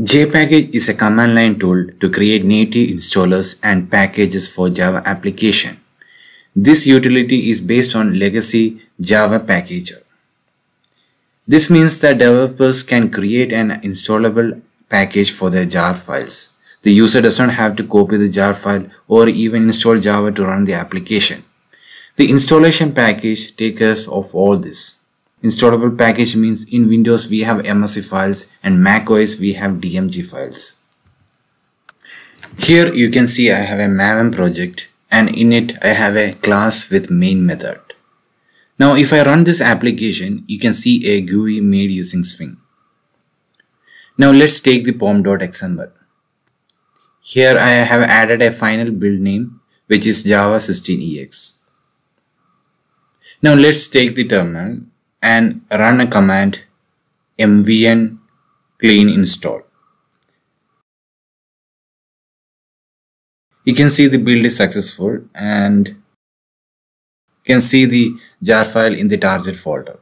JPackage is a command line tool to create native installers and packages for Java application. This utility is based on legacy Java packager. This means that developers can create an installable package for their jar files. The user does not have to copy the jar file or even install Java to run the application. The installation package takes care of all this. Installable package means in Windows we have MSC files and Mac OS we have DMG files. Here you can see I have a Maven project and in it I have a class with main method. Now if I run this application you can see a GUI made using Swing. Now let's take the pom.xml. Here I have added a final build name which is Java 16EX. Now let's take the terminal and run a command mvn clean install. You can see the build is successful and you can see the jar file in the target folder.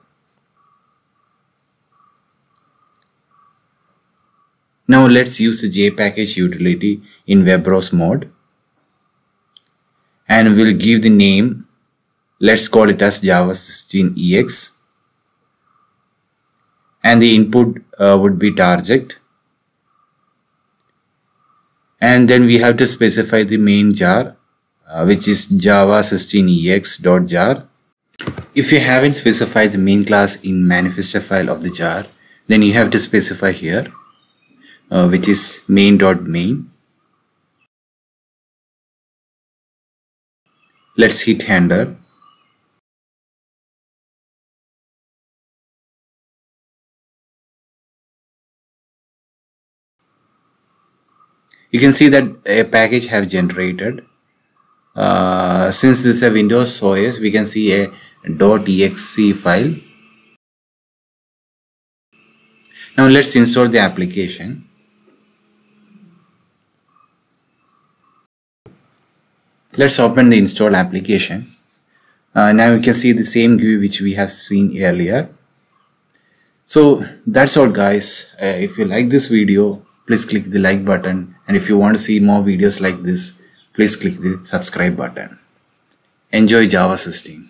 Now let's use the JPackage utility in web mode and we'll give the name let's call it as java 16ex and the input uh, would be target. And then we have to specify the main jar uh, which is java 16ex.jar if you haven't specified the main class in manifester file of the jar then you have to specify here uh, which is main.main .main. let's hit enter you can see that a package have generated. Uh, since this is a Windows OS we can see a .exe file. Now let's install the application. Let's open the install application. Uh, now you can see the same GUI which we have seen earlier. So that's all guys. Uh, if you like this video please click the like button. And if you want to see more videos like this please click the subscribe button. Enjoy java system